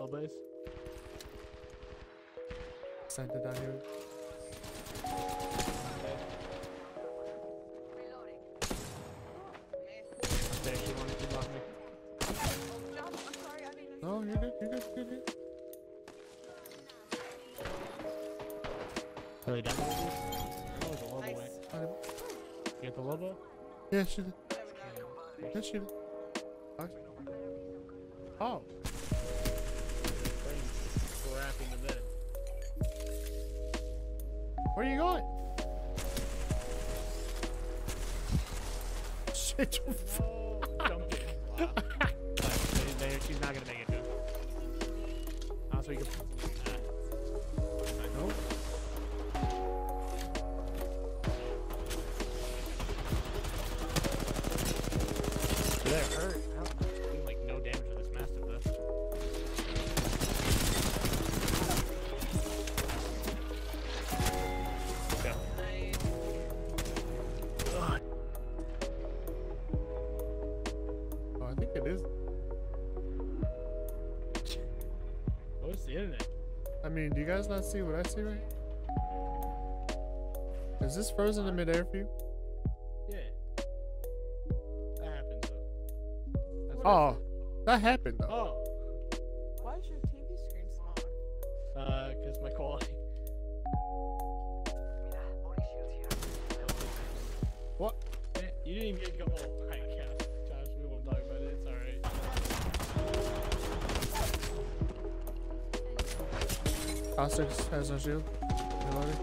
Little base. Sent it down here. Okay, she wanted to me. No, you're good. You're good. You're good. Are they down? Oh, the Loba way. You get the Loba? Yeah, she did. Yeah, did. Nice. Oh, Scrapping the bed. where you going? Shit. Oh, jumped it. Wow. they, they, she's not gonna make it, dude. Also, you can. Oh, I think it is. What's the internet? I mean, do you guys not see what I see right? Is this frozen in midair for you? Yeah. That happens though. That's Oh, that happened though. Oh. Why is your TV screen smaller? Uh, cause my quality. What? You didn't even get go. Oh Caustic has no shield. Reloading.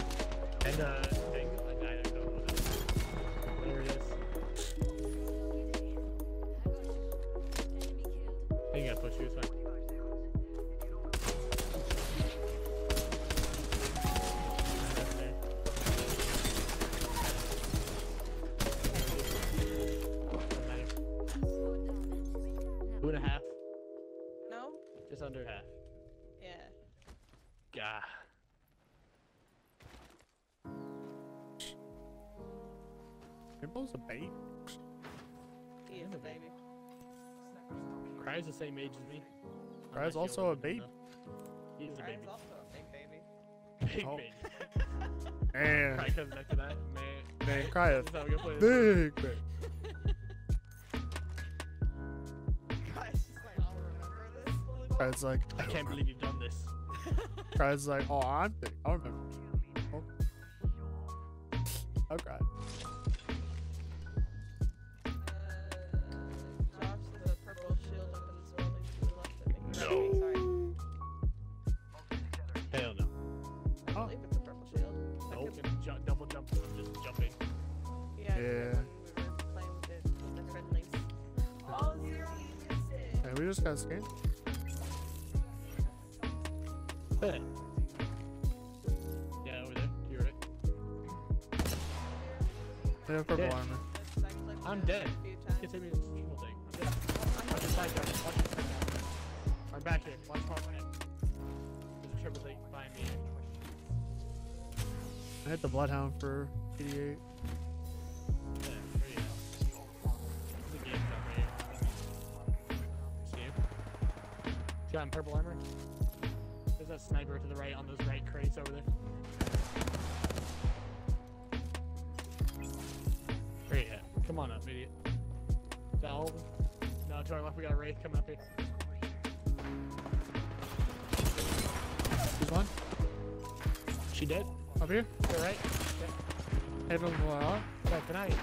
And uh, Rainbow's a babe. He is a baby. Cry's the same age as me. I'm Cry's also a than him, babe. though. He's a Ryan's baby. also a big baby. Big Oh. baby. And Cry comes back to that, man. man, cry is how we gonna play this. big babe. Guys, just like, I'll remember like, I can't believe you've done this. cries like, oh, I'm thick. I remember. Oh. oh I'll cry. Ju- double jump. I'm just jumping. Yeah. I did Yeah. when we were playing with it with the friendlies. Oh, zero, you missed it. And we just got scared. Hey. Yeah, over there. You're right. They have purple Yeah. armor. That's- I clicked I'm it dead. A few You times. can take me to the evil thing. I'm dead. Watch your side, guys. Watch your side. I'm back here. Watch far right. There's a triple thing behind me. I hit the bloodhound for 88. Yeah, where you at? There's a game shop right here. See you? Got him purple armor. There's that sniper to the right on those right crates over there. Where you at? Come on up, idiot. Them? No, to our left we got a wraith coming up here. One? She dead? Up here? To the right? Hit him well. Yeah, tonight.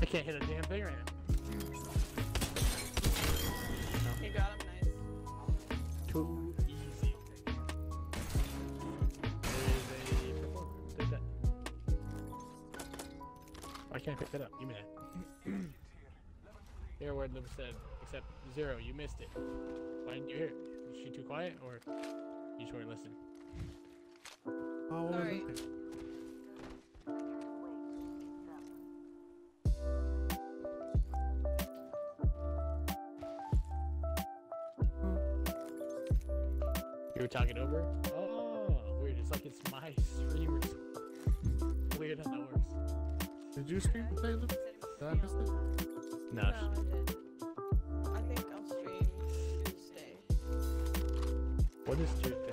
I can't hit a damn thing right now. He got him nice. Too easy. There is a purple. Take that. Why can't pick that up? Give me that. Hear what Liv said, except zero. You missed it. Why didn't you hear it? Was she too quiet, or you just weren't listening. Oh, what Sorry. was? You were talking over? Oh, weird. It's like it's my streamer. Weird how that works. Did you stream today, Did I miss it? No. no What is Tuesday?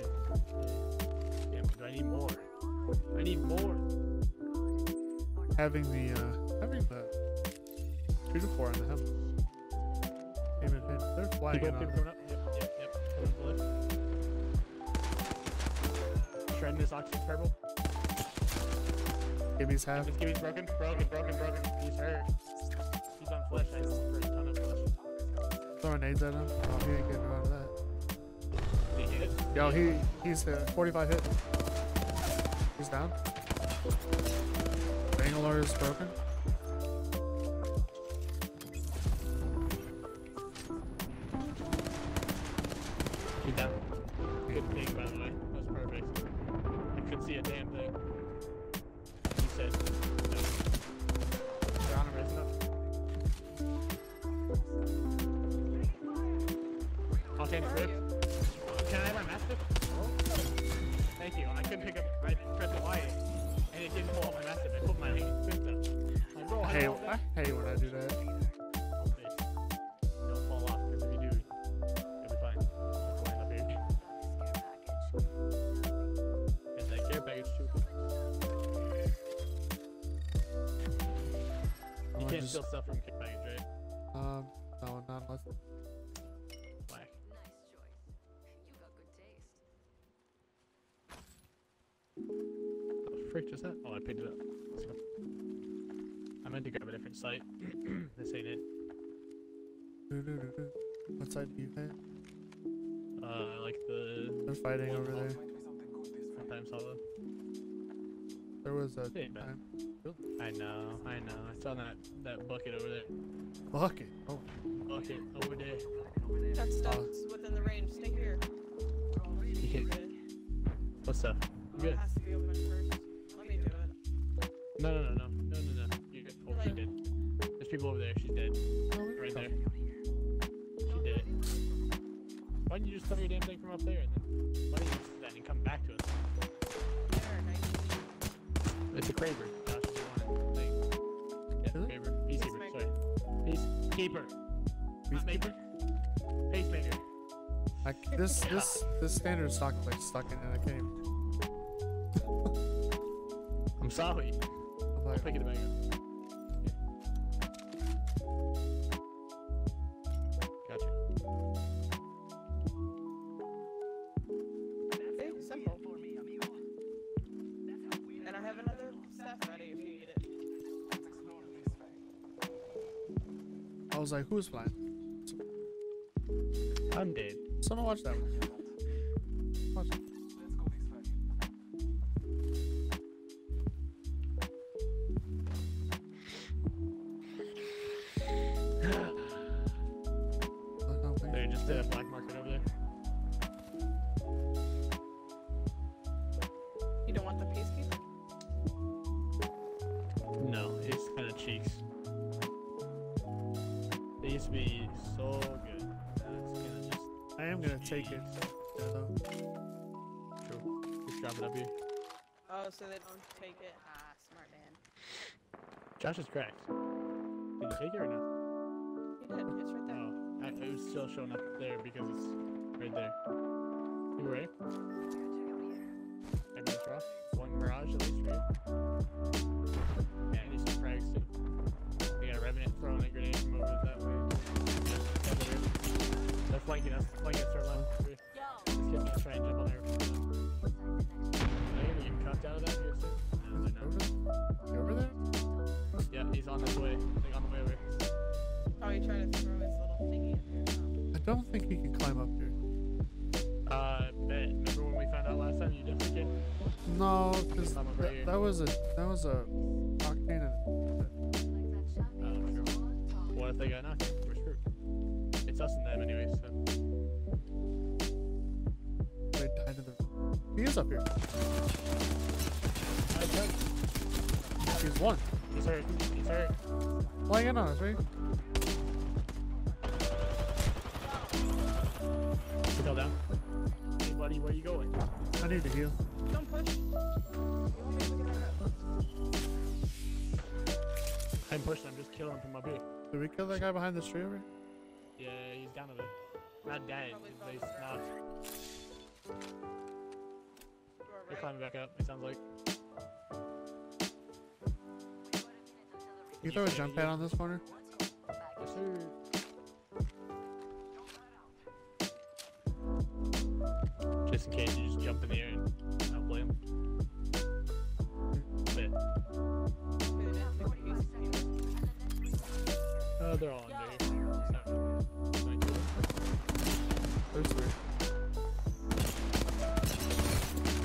Having the uh having the two to four on the helmet. Even if it- they're flying in on coming up. Yep, yep, yep. Coming up the lift. Shredding this oxygen purple. Gibby's half. Gibby's broken, broken, broken, broken. He's hurt. He's on flesh. I know for a ton of flesh. Throwing nades at him. Oh, he ain't getting out of that. Did he hit? Yo, he he's hit 45 hit. He's down. Bangalore is broken. He's down. Good thing, by the way. That was perfect. I couldn't see a damn thing. He said. Can I have my mastiff? Oh. Thank you. I couldn't pick up. I pressed Y, and it didn't pull my mastiff. I put my fist. Like, bro, I hate. I hate when I do that. Don't fall off, because if you do, you'll be fine. Just up here. And that care package too. I'm You can't just- steal stuff from care package, right? Um, no, not unless. Frick just that? Oh, I picked it up. Let's. I meant to grab a different site. this ain't it. What side do you hit? Uh, I like the They're fighting over call. there. time solid. There was a Hey, time. I know, I know. I saw that that bucket over there. bucket. Oh, Bucket over there. That stuff's within the range. Stay here. You can't- Good. What's up? You It good? No, no, no, no, no, no, no. You're good. Oh, she did. There's people over there. She's dead. Right there. She did it. Why didn't you just throw your damn thing from up there and then why didn't you just then and come back to us? There, nice. It's a Kraber. Josh, if you want it. Yeah, Really? Kraber. Peacekeeper. Sorry. Peacekeeper. Not maker. Pacemaker. Like this, this, this standard stock is like stuck in it. I can't. Even, I'm sorry. I'm I'll like, pick it back up. Hey, simple. And I have another staff ready if you need it. I was like, who's flying? I'm dead. Someone watch that one. Am gonna take it. Yeah, though. true. Just drop it up here. Oh, so they don't take it. Ah, smart man. Josh is cracked. Did you take it or not? He did. It's right there. Oh, I, it was still showing up there because it's right there. You right? Maybe it's rough. One mirage at least, right? Don't think he can climb up here. Uh, bet. Remember when we found out last time you definitely can? No, because right that, was a that was a octane and Oh. What if they got knocked? We're screwed. It's us and them anyway, so. they died in the. He is up here. He's one. He's hurt. He's hurt. Flying in on us, right? He fell down. Hey, buddy, where you going? I need to heal. Don't push. You want me to get that up? I'm pushing. I'm just killing him from up here. Did we kill that guy behind this tree over here? Yeah, he's down to the. Not dead. Probably but He's fell knocked. You are They're climbing back up. It sounds like. You throw a jump pad on this corner? Yes, sir. Just in case you just jump in the air and outplay him. But, Okay, then take the pieces here. uh, they're all under here. It's not it's not good. There's three.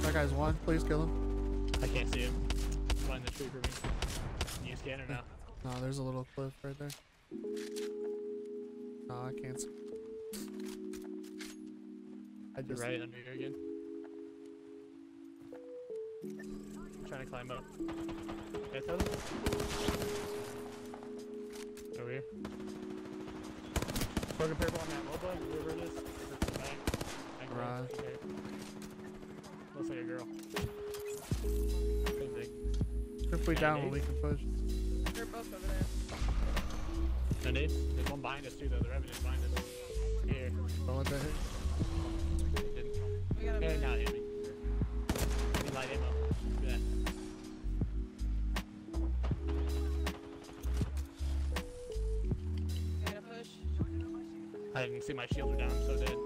That guy's one. Please kill him. I can't see him. Find the tree for me. Can you scan or no? No, there's a little cliff right there. No, I can't see. I You're just right under here again. I'm trying to climb up. Yeah. Over here. Broken purple on that Loba, whoever it is. It's the back. back row. Garage. Okay. Looks like a girl. Same thing. if we Yeah, down when Nate. we can push. They're both over there. No? There's one behind us too though. The revenant's behind us. Here. Don't let that hit. I didn't see my shields are down, so dead.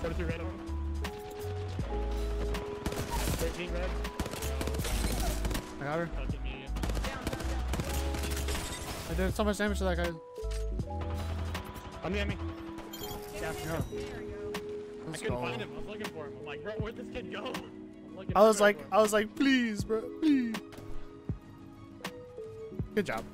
Seventy-three red on him. Thirteen red. I got her. I did so much damage to that guy. On me, on me. Yeah, him, no. There we. I couldn't go. find him. I was looking for him. I'm like, bro, where'd this kid go? I'm I was like. I was like, please, bro, please. Good job.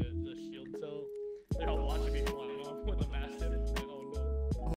The the,